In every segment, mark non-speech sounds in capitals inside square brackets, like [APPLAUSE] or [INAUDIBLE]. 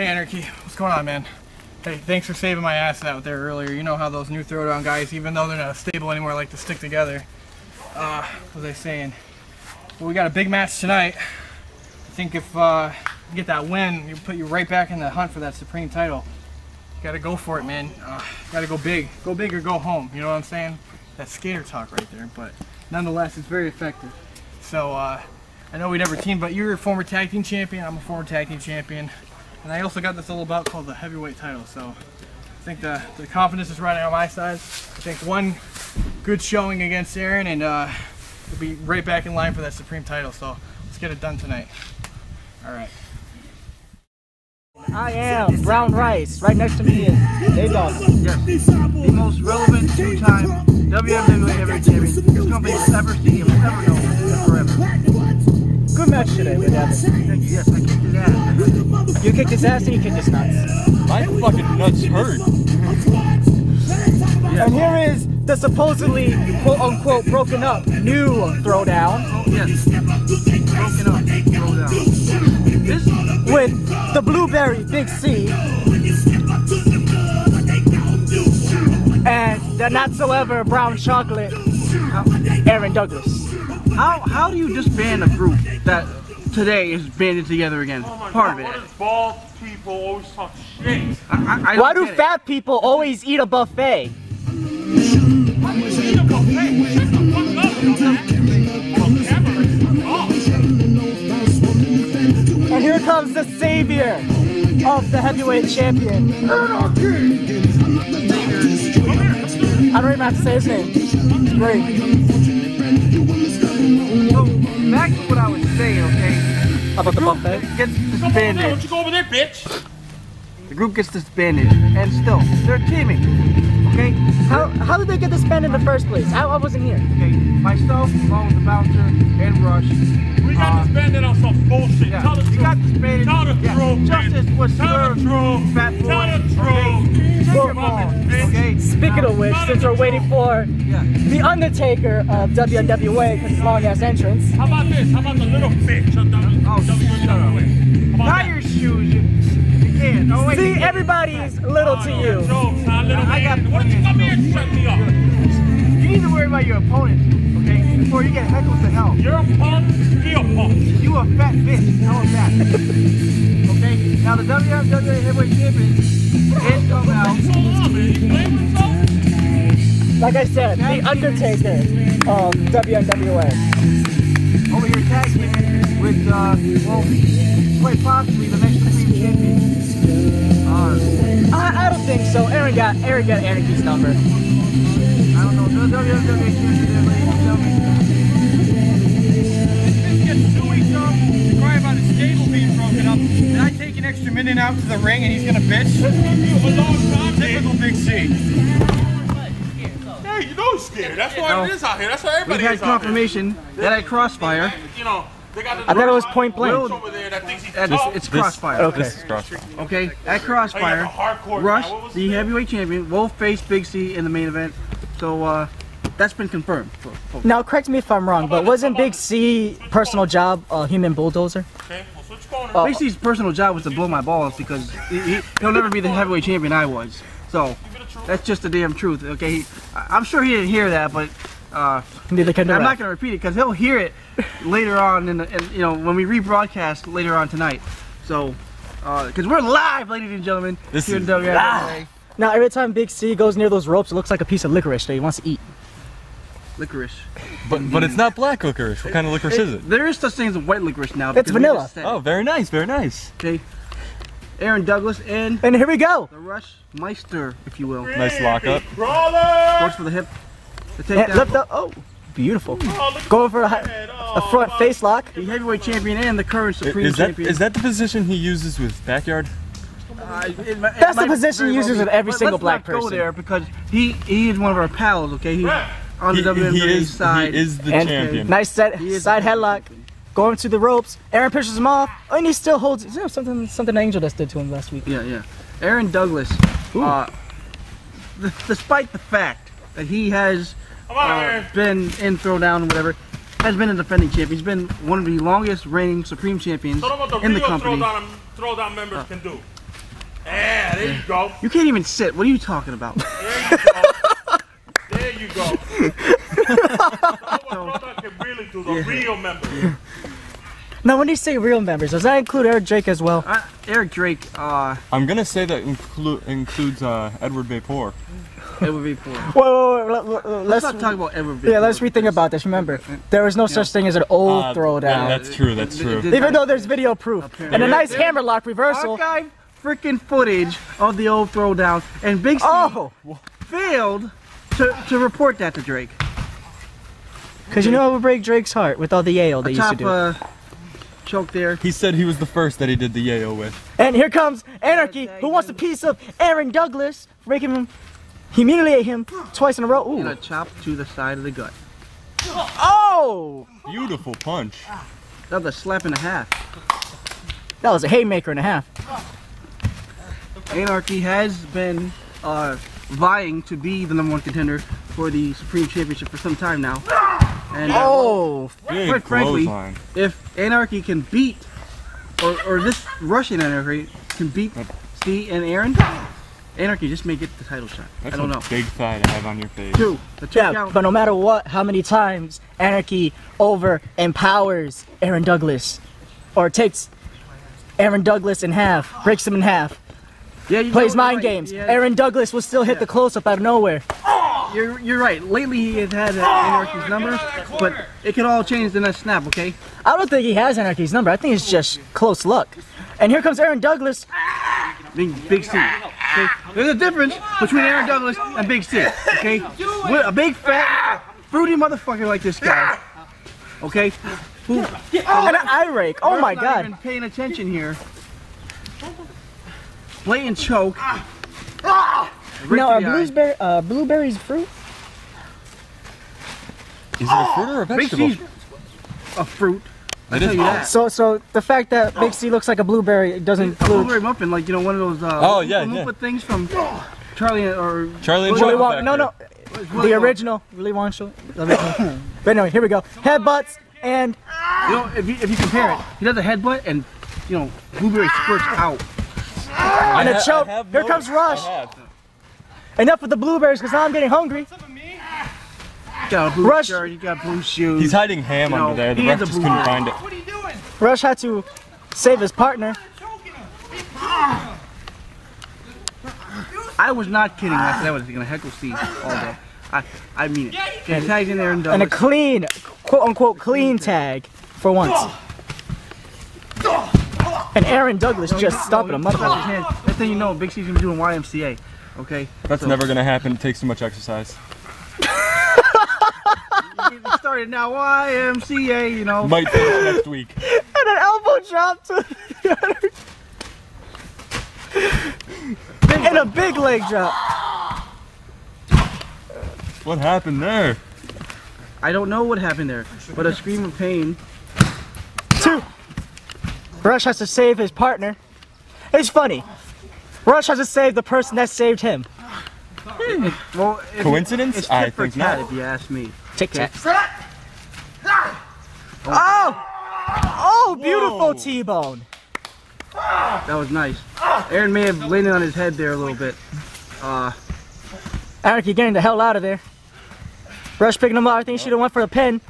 Hey Anarki, what's going on man? Hey, thanks for saving my ass out there earlier. You know how those new throwdown guys, even though they're not stable anymore, like to stick together. Uh, what was I saying? Well, we got a big match tonight. I think if uh, you get that win, you put you right back in the hunt for that Supreme title. You gotta go for it, man. Uh, gotta go big. Go big or go home. You know what I'm saying? That skater talk right there, but nonetheless, it's very effective. So, uh, I know we never teamed, but you're a former tag team champion. I'm a former tag team champion. And I also got this little belt called the heavyweight title. So I think the, the confidence is riding on my side. I think one good showing against Aaron and uh, we'll be right back in line for that Supreme title. So let's get it done tonight. All right. I am Brown Rice. Right next to me is Dave Dawson. Yes, the most relevant two-time WWE heavyweight champion this company has ever seen, will ever know, and forever. Good match today with Evan. You. Kicked his ass. You kicked his ass and you kicked his nuts. My fucking nuts hurt. And here is the supposedly quote unquote broken up new throwdown Oh, yes. Broken up, throw down. This, with the blueberry Big C and the not so ever brown chocolate Aaron Douglas. How, how do you disband a group that today is banded together again? Part of it. Bald people always talk shit. I, I, I Why don't do get it. fat people always eat a buffet? And here comes the savior of the heavyweight champion. I don't even have to say his name. It's great. So, back to what I was saying, okay? How about the buffet? Gets Come on now, don't you go over there, bitch. The group gets disbanded, and still, they're teaming. Okay? How, how did they get this band in the first place? I, I wasn't here. Okay, myself, along with the bouncer, and Rush. We got Uh, disbanded on some bullshit. Yeah, Tell the we truth. got disbanded. Tell the Yeah, truth, Justice bitch. was Tell the served, truth. fat boy. Tell the Okay? truth. Take Well, your moment, bitch. okay? Speaking of which, since we're waiting for Yeah. the Undertaker of WMWA because his long ass entrance, How about this? How about the little bitch of W- Oh, shut up. WWE? How about Tie your shoes. You, you can't. Oh, wait. see, everybody's little to Oh, you. Jokes, huh, little I got? What did you come here and shut me up? You need to worry about your opponent, okay? Before you get heckled to hell. You're a punk. He a punk. You a fat bitch. How about that? okay? Now the WWE Heavyweight Champion is coming out. Going on, man? With himself? Like I said, the Undertaker of WMWA. over here tag teaming with, uh, well, quite possibly the next Supreme Champion. Uh, I, I don't think so. Aaron got Aaron got Anarki's number. I don't know, the WWE Champion there, ladies and gentlemen. This gets two weeks off cry about his stable being broken up. Then I take an extra minute out to the ring and he's gonna bitch. A long time, Typical Big C. Hey, you know he's scared. That's why No. it is out here. That's why We've everybody had is out here. confirmation that at Crossfire, You know, they got the I thought it was point blank. over there that thinks he's at, it's Crossfire. Okay. Okay, at Crossfire, Oh, yeah, the hardcore Rush, guy. What was the heavyweight champion, will face Big C in the main event. So uh, that's been confirmed. For, for, Now, correct me if I'm wrong, but wasn't Big C personal job a human bulldozer? Okay, well, switch corner. Oh. Big C's personal job was to blow my balls because he, he, he'll never be the heavyweight champion I was. So that's just the damn truth. Okay, he, I'm sure he didn't hear that, but uh, Neither can the I'm not gonna repeat it because he'll hear it later on in, the, in you know when we rebroadcast later on tonight. So because we're live, ladies and gentlemen, This here in is WMWA. Now, every time Big C goes near those ropes, it looks like a piece of licorice that he wants to eat. Licorice. But but it's not black licorice. What kind of licorice is it? There is such thing as white licorice now. It's because vanilla. just Oh, very nice, very nice. Okay. Aaron Douglas and And here we go. the Rush Meister, if you will, Nice lockup. Brawler! goes for the hip. The And takedown. lift up. Oh, beautiful. Oh, Going for a, the hi- head. a Oh, front fuck. face lock. the heavyweight champion and the current supreme Is that champion. is that the position he uses with backyard? Uh, it it That's the position he uses be. with every But single let's black not go there because he he is one of our pals. Okay, he's on the He, WWE he is side. he is the And champion. nice set, He side the headlock. Going to the ropes. Aaron pushes him off. And he still holds. You know, something something Angel just did to him last week. Yeah, yeah. Aaron Douglas, uh, despite the fact that he has Come on, uh, been in Throwdown, whatever, has been a defending champion. He's been one of the longest reigning Supreme champions Tell them the in the company. throwdown, throwdown members can do. Yeah, there you go. You can't even sit. What are you talking about? There you go. Our brother can really do the real member. Now, when you say real members, does that include Eric Drake as well? uh, Eric Drake, uh, I'm gonna say that inclu- includes uh, Edward Vapor. It would be poor. Whoa, whoa, whoa, let- let- Let's let's not talk about Edward. yeah, let's rethink about this. Remember, there is no such thing as an old Uh, throwdown. yeah, that's true. That's true. Even though there's video proof and a nice hammerlock reversal. archive freaking footage of the old throwdown, and Big Steve Oh, failed to, to report that to Drake. because you know it would break Drake's heart with all the Yale they A used to top do. uh, choke there. He said he was the first that he did the yayo with. And here comes Anarki, who wants a piece of Aaron Douglas, for making him humiliate him twice in a row. And Ooh. a chop to the side of the gut. Oh, Beautiful punch. That was a slap and a half. that was a haymaker and a half. Anarki has been uh, vying to be the number one contender for the Supreme Championship for some time now. And uh, Oh, Big Quite frankly- clothesline. if Anarki can beat, or, or this Russian Anarki can beat Steve and Aaron, Anarki just may get the title shot. That's I don't a know. big thigh to have on your face. Two. The two yeah, count. but no matter what, how many times Anarki over empowers Aaron Douglas, or takes Aaron Douglas in half, breaks him in half, yeah, you plays know, mind right. games. Yeah, Aaron Douglas will still hit the close up out of nowhere. you're, you're right. Lately he has had uh, Anarki's number, but it could all change the next snap, okay? I don't think he has Anarki's number. I think it's just close luck. And here comes Aaron Douglas. Big, Big C. Okay? There's a difference between Aaron Douglas and Big C. Okay? With a big fat fruity motherfucker like this guy. Okay? Who And an eye rake. Oh my not god. even paying attention here. Blatant choke. Right Now, are blueberry, uh, blueberries fruit? Is it a fruit or a Big vegetable? C's a fruit. I It tell you that. So, so the fact that Big C looks like a blueberry doesn't A blueberry muffin, like you know, one of those. Uh, Oh, yeah, yeah. things from Charlie or Charlie and Willy Wonka. No, no, the original Willy Wonka. The [LAUGHS] original. but anyway, here we go. Headbutts and You know, if you, if you compare it, he does a headbutt and you know, blueberry squirts out. and a choke. Here comes Rush. Enough with the blueberries, because now I'm getting hungry. Got a blue Rush. shirt, you got blue shoes. He's hiding ham You know, under there. The he ref is just couldn't blueberry. find it. What are you doing? Rush had to save his partner. I was not kidding. I said I was gonna heckle Steve all day. I, I mean it. And tagged in there and done And a clean, quote unquote, clean tag for once. And Aaron Douglas just stopping a Slap his motherfucker. hand. Next thing you know, Big C's gonna be doing YMCA. Okay. That's So- never gonna happen. It takes too much exercise. It started now YMCA. You know. Might finish next week. [LAUGHS] And an elbow drop to the other. And a big leg drop. What happened there? I don't know what happened there, but a scream of pain. Two. Rush has to save his partner. It's funny. Rush has to save the person that saved him. Well, if- Coincidence? It's I tit think not. if you ask me. Tic tac. Oh! Oh, beautiful T-bone. That was nice. Aaron may have laid it on his head there a little bit. Uh, Anarki getting the hell out of there. Rush picking him up. I think he should have went for a pin.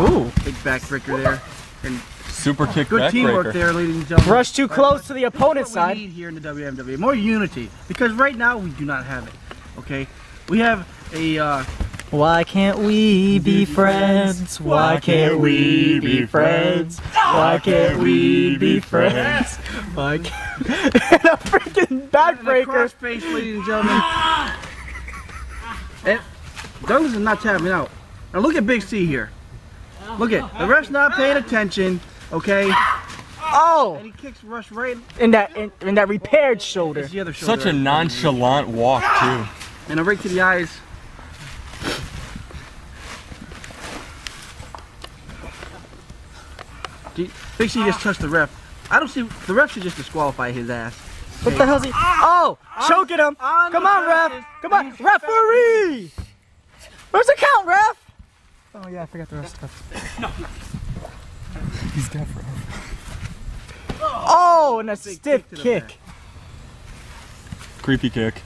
Ooh. big backbreaker there. And Super kick good teamwork backbreaker. there, ladies and gentlemen. Rush too close to the opponent's That's what we side. need here in the WMW. More unity. Because right now we do not have it. Okay? We have a uh, Why can't we be friends? Why can't we be friends? Why can't we be friends? Why can't... and a freaking and a backbreaker. crossface, ladies and gentlemen. Eh, and Douglas is not tapping out. Now look at Big C here. Look at the ref's not paying attention. Okay, Oh, and he kicks Rush right in that in, in that repaired shoulder. the other shoulder. Such a nonchalant walk too. and a right to the eyes. Gee, Big C just touched the ref. I don't see the ref should just disqualify his ass. What the hell's he? Oh, choking him. on Come on, ref. Come on, referee. Where's the count, ref? Oh yeah, I forgot the rest of He's got for Oh, and a stiff to kick. Creepy kick.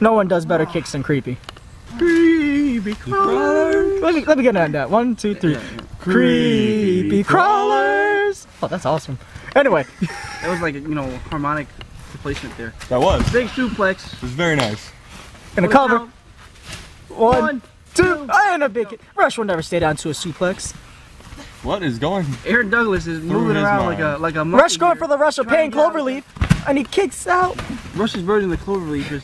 No one does better kicks than creepy. Creepy crawlers. Let me let me get on that. One, two, three. Creepy crawlers. Oh, that's awesome. Anyway, That was like a, you know harmonic replacement there. That was. Big suplex. It was very nice. And a cover. count. One, One. two, and a big kick. Rush will never stay down to a suplex. What is going? Aaron Douglas is moving his around like a like a monkey Rush going here. for the rush of Trying pain to get out of cloverleaf, and he kicks out. Rush's version of the cloverleaf is.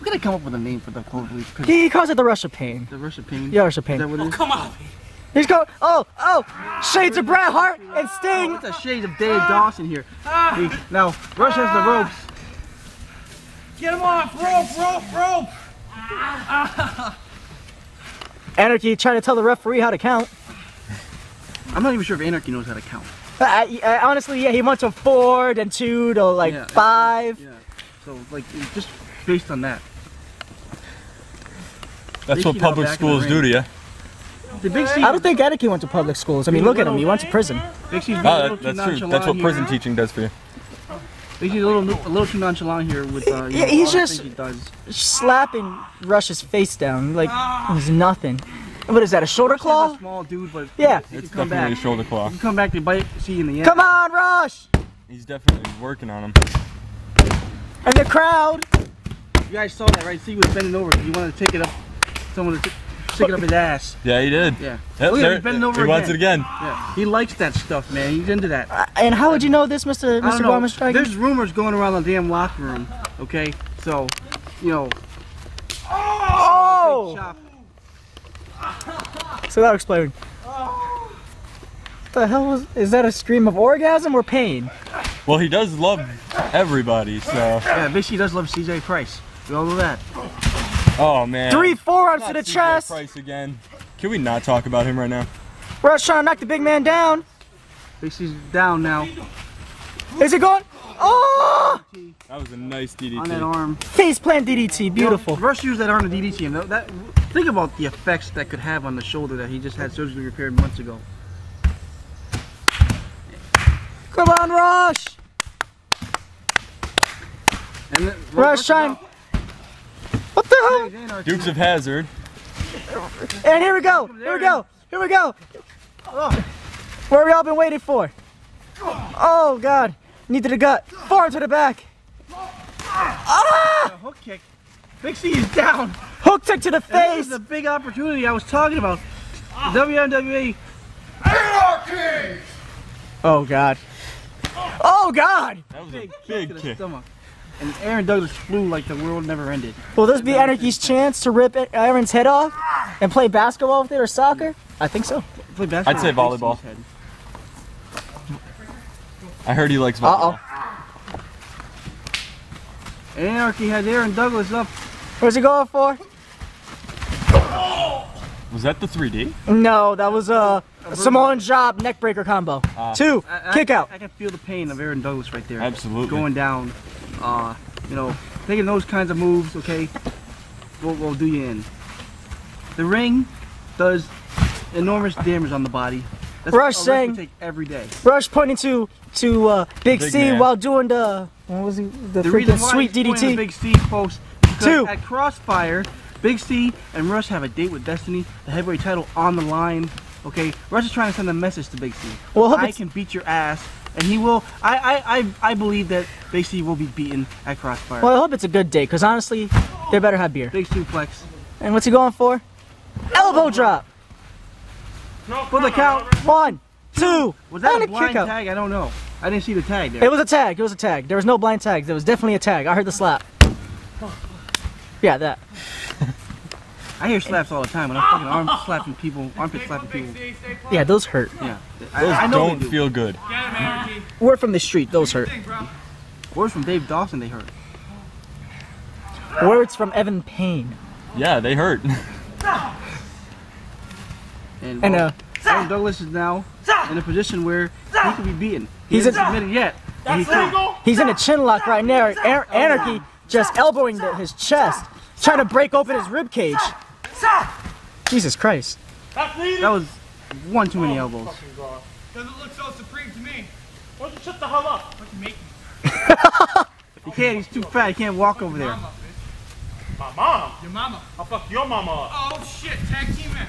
We gotta come up with a name for the cloverleaf. 'cause He calls it the rush of pain. The rush of pain. Yeah, rush of Is that pain. what it is? Come on. He's going. Oh, oh, shades of Bret Hart and Sting. It's a shade of Dave Dawson here. He- now Rush has the ropes. Get him off. Rope, rope, rope. Anarki trying to tell the referee how to count. I'm not even sure if Anarki knows how to count. Uh, uh, honestly, yeah, he went to four, then two, to like Yeah. five. Yeah. So like just based on that. That's what public back in the schools do to you. The Big C. I don't think Anarki went to public schools. I mean, look at him. He went to prison. Big C's being a Oh, little that, too that's true. nonchalant That's what here. prison teaching does for you. Big C's a little a little too nonchalant here with. Uh, you Yeah, know, he's all the just- he does. Slapping Rush's face down like it was nothing. What is that? A shoulder Rush claw? a small dude, but Yeah. he can It's come definitely back. a shoulder claw. He can come back to bite C in the end. Come on, Rush! He's definitely working on him. And the crowd. You guys saw that, right? C was bending over. He wanted to take it up. Someone to t- stick it up his ass. Yeah, he did. Yeah. Yep, Look at there- him, he's bending over he wants it again. again. Yeah. He likes that stuff, man. He's into that. Uh, And how would you know this, Mr. I Mr. don't Striker? There's rumors going around the damn locker room. Okay, so you know. Oh! So that'll explain. What the hell was? Is that a scream of orgasm or pain? Well, he does love everybody, so. Yeah, Big C does love CJ Price. We all know that. Oh man. Three forearms to the chest. Price again. Can we not talk about him right now? Rush trying to knock the big man down. Big C's down now Is it going? Oh! That was a nice DDT. on that arm. Face plant DDT. Beautiful. Rush used that arm to DDT him. That, that think about the effects that could have on the shoulder that he just had surgery repaired months ago. Come on, Rush. And then, Rush trying. What the hell? hell? Dukes of Hazzard. And here we go. Here we go. Here we go. Where have we all been waiting for. Oh God. Knee to the gut. Forearm to the back. Ah! hook kick. Big C is down. Hook kick to the And This is the big opportunity I was talking about. WWE. Oh God. Oh God. That was a Big kick big to the kick. Stomach. And Aaron Douglas flew like the world never ended. Will this be Anarki's chance to rip Aaron's head off and play basketball with it or soccer? I think so. Play basketball I'd say volleyball. I heard he likes Uh volleyball. oh. Anarchy has Aaron Douglas up. Where's he going for? Was that the 3D? No, that was a Samoan job neck breaker combo. Two. I- I- Kick out. I can feel the pain of Aaron Douglas right there. Absolutely. Going down. Uh, you know, taking those kinds of moves, okay, will, will do you in. The ring does enormous damage on the body. That's Rush a risk saying- take every day. Rush pointing to to uh, Big, Big C man. while doing the what was he the, The freaking why sweet he's pointing to DDT. Big C, folks, Two. at Crossfire, Big C and Rush have a date with Destiny, the heavyweight title on the line. Okay, Rush is trying to send a message to Big C. Well, I hope can beat your ass, and he will. I I I, I believe that Big C will be beaten at Crossfire. Well, I hope it's a good day because honestly, they better have beer. Big suplex And what's he going for? Elbow drop. for the count. One, two, Was that and a a blind kick out. tag? I don't know. I didn't see the tag there. It was a tag. It was a tag. There was no blind tags. There was definitely a tag. I heard the slap. Yeah, that. I hear slaps all the time when I'm fucking arm [LAUGHS] slapping people, armpit slapping people. Yeah, those hurt. Yeah, I, Those I know don't do. feel good. Word from the street, those hurt. Words from Dave Dawson, they hurt. Words from Evan Payne. Yeah, they hurt. [LAUGHS] And, And well, uh, Aaron Douglas is now in a position where he can be beaten. He He's hasn't a- admitted yet. but he could. he's in a chin lock right now. Anarchy just elbowing the, his chest, trying to break open his rib cage. Jesus Christ. That was one too many oh, elbows. Doesn't look so supreme to me. Why don't you shut the hell up? What you make He [LAUGHS] can't. He's too fat. He can't walk over there. My mom. Your mama. I'll fuck your mama up. Oh shit, tag team match.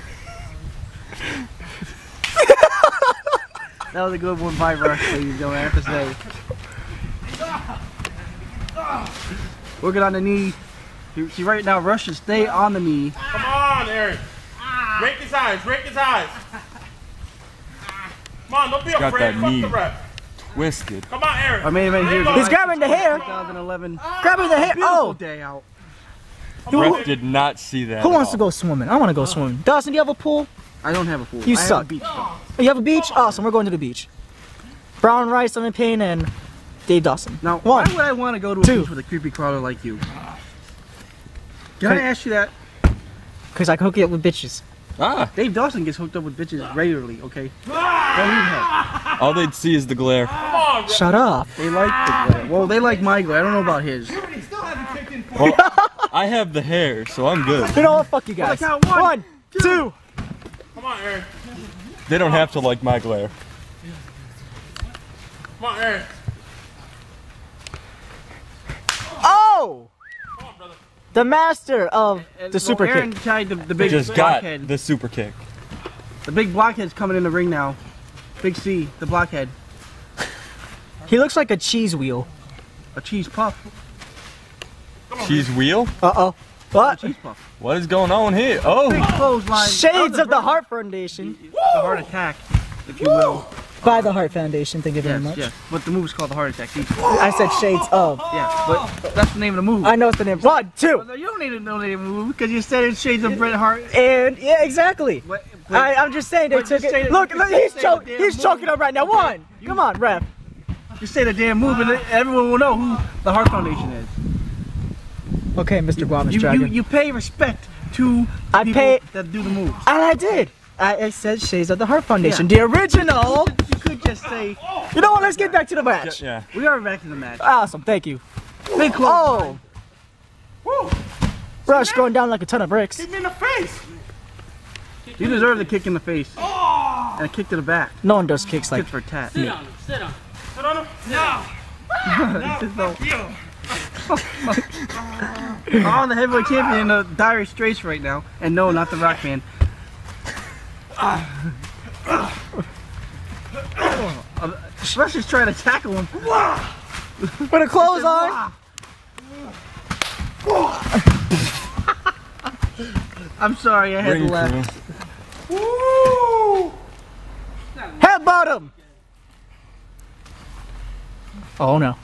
[LAUGHS] That was a good one by Rush, ladies and gentlemen. I have to say. Working on the knee. You See, right now, Rush should stay on the knee. Come on, Aaron. Ah. Rake his eyes. Rake his eyes. [LAUGHS] Come on, don't be got afraid. that Fuck knee. the rep. Twisted. Come on, Aaron. Our main event here. He's grabbing the hair. 2011. Ah. Grabbing the hair. Beautiful Oh, day out. Ref did not see that. who at wants to go swimming? I want to go swimming. Dawson, do you have a pool? I don't have a pool. You I have suck. a beach. Oh, you have a beach? Awesome. We're going to the beach. Brown Rice, Lemon Payne, and Dave Dawson. Now, One. why would I want to go to a Two. beach with a creepy crawler like you? [SIGHS] Can I Okay. ask you that? Because I hook you up with bitches. Ah, Dave Dawson gets hooked up with bitches regularly, okay? Don't need help. all they'd see is the glare. Come on. Shut up. They like the glare. Well, they like my glare. I don't know about his. He still hasn't kicked in four. Well, I have the hair, so I'm good. You know what? Fuck you guys. Well, I count one, One, two. Come on, Eric. They don't have to like my glare. Come on, Aaron. Oh! On. The master of the Well, super Aaron kick. tried the, the big Just got blockhead. the super kick. The big blockhead's coming in the ring now. Big C, the blockhead. He looks like a cheese wheel. A cheese puff. Cheese wheel? Uh oh. What? Cheese puff. What is going on here? Oh, Big clothesline. Shades of the break- Heart Foundation. The heart attack, if you will. By the Heart Foundation. Thank you very Yes, much. yes. But the move's called the heart attack. I said shades of. Yeah, but that's the name of the move. I know it's the name. One, two. Well, you don't need to know the name of the move because you said it's shades of Bret Hart. And yeah, exactly. I, I'm just saying they took it. that- Look, look he's choking. He's choking up right now. One. Come on, ref. you say the damn move, and everyone will know who the Heart Foundation is. Okay, Mr. Guamas You, you, you pay respect to I people pay- that do the moves. and I did. I, I said Shades of the Heart Foundation. Yeah. The original. You could just say, oh, oh, You know what? Let's get back to the match. yeah. we are back to the match. Awesome. Thank you. Big close. Oh. Rush going down like a ton of bricks. Kick me in the face. You deserve the kick in the face. Oh. And a kick to the back. No one does kicks like. Tit like for tat. Sit on him. [LAUGHS] This is You. [LAUGHS] the- On the heavyweight champion in the dire straits right now. And no, not the Rock Man. [LAUGHS] Rush is trying to tackle him. [LAUGHS] Put a clothes on. [LAUGHS] I'm sorry, I had Ring to laugh. crew. Headbutt him. Oh no.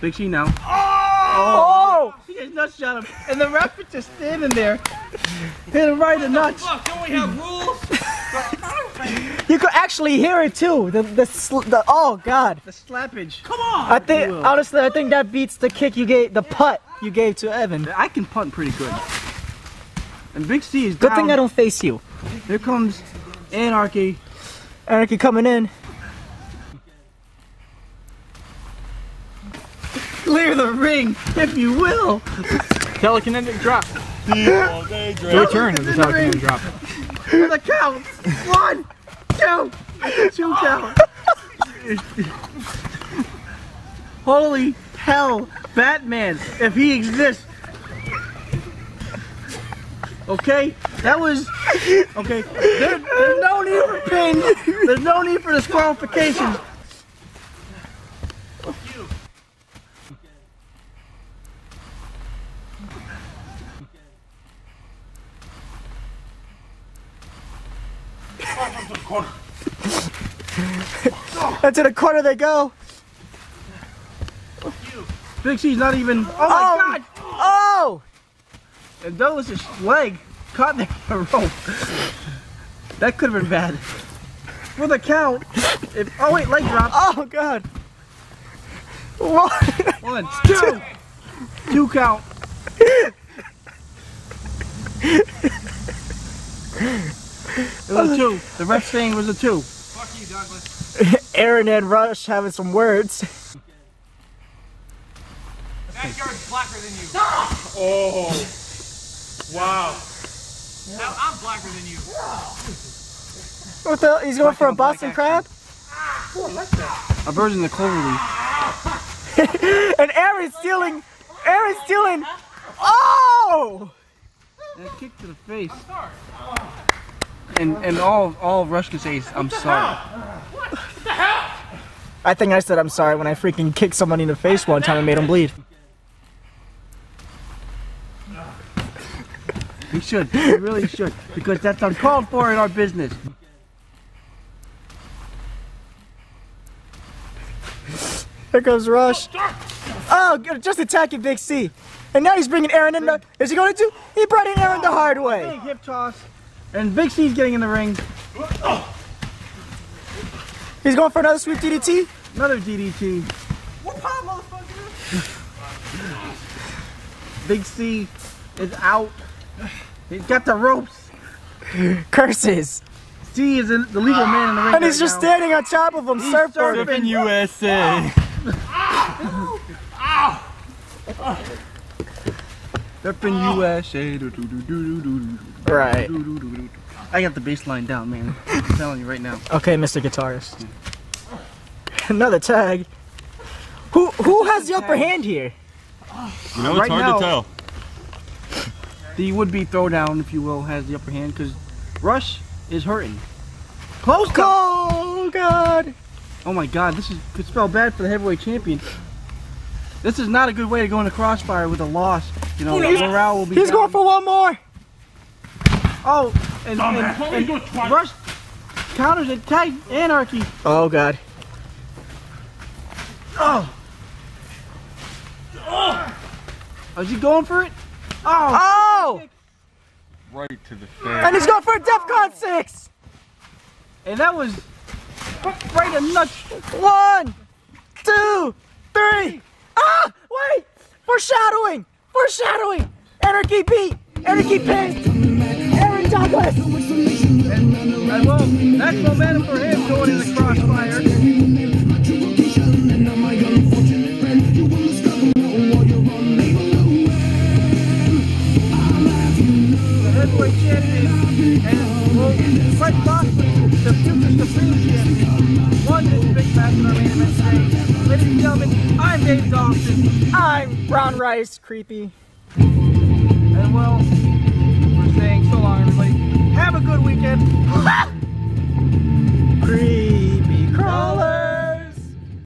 Big C now. Oh! oh! He just nut shot him. And the ref is just standing there. [LAUGHS] Hit him right in the nuts. Fuck, don't we have rules? You could actually hear it too. The the, sl- the oh god. The slappage. Come on. I think honestly I think that beats the kick you gave the putt you gave to Evan. I can punt pretty good. And Big C is down. Good thing I don't face you. Here comes Anarki. Anarki coming in. Clear the ring, if you will. Telekinetic drop. [LAUGHS] All day drink. Return of the telekinetic drop. For the count. One, two, two count. Holy hell, Batman, if he exists. Okay, that was okay. There, there's no need for pin. There's no need for disqualifications. And to the corner they go. Big C's not even. Oh my Oh. God! Oh! And Douglas's leg caught in the [LAUGHS] rope. That could have been bad. For the count. If, oh wait, leg drop. Oh god. One. One, two, two count. [LAUGHS] [LAUGHS] It was a two. The ref saying was a two. Fuck you, Douglas. [LAUGHS] Aaron and Rush having some words. Backyard's blacker than you. Oh. Wow. Now I'm blacker than you. What the? He's going for a Boston crab? A version of the cloverleaf. [LAUGHS] And Aaron's stealing. Aaron's stealing. Oh! That kick to the face. And and all all Rush can say is I'm sorry. What the hell? I think I said I'm sorry when I freaking kicked somebody in the face one time and made him bleed. He should. He really should. Because that's uncalled for in our business. Here goes Rush. Oh, good, just attacking Big C. And now he's bringing Aaron in the. Is he going to? He brought in Aaron the hard way. Big hip toss. And Big C's getting in the ring. Oh. He's going for another sweep DDT. Another DDT. [LAUGHS] Big C is out. He's got the ropes. Curses. C is in, the legal man in the ring. And he's right just now. standing on top of him, surfboarding. surfing. USA. Surfing USA. [LAUGHS] Ah! Ah! Do, do, do, do, do, do, do, Right. I got the bass line down, man. I'm telling you right now. Okay, Mr. Guitarist. Another tag. Who who has the upper hand here? You know, it's Right hard now- to tell. The would-be throwdown, if you will, has the upper hand because Rush is hurting. Close call! Oh God! Oh my god, this is could spell bad for the heavyweight champion. This is not a good way to go into crossfire with a loss. You know, He's- morale will be. He's down. going for one more. Oh, and, Oh, and, man. And do it twice. Rush counters it. tight Anarki. Oh God! Oh. Is he going for it? Oh. Oh! Right to the face. And he's going for a DEFCON six. And that was right in nuts. One, two, three. Ah! Wait! Foreshadowing! Foreshadowing! Anarki beat! Anarki pin! Douglas! And well, that's momentum for him going in the crossfire. Heavyweight champion and the supreme champion won this big match in our. Ladies and gentlemen, I'm Dave Dawson, I'm Brown Rice, creepy. and well, everybody. Have a good weekend. [LAUGHS] Creepy crawler!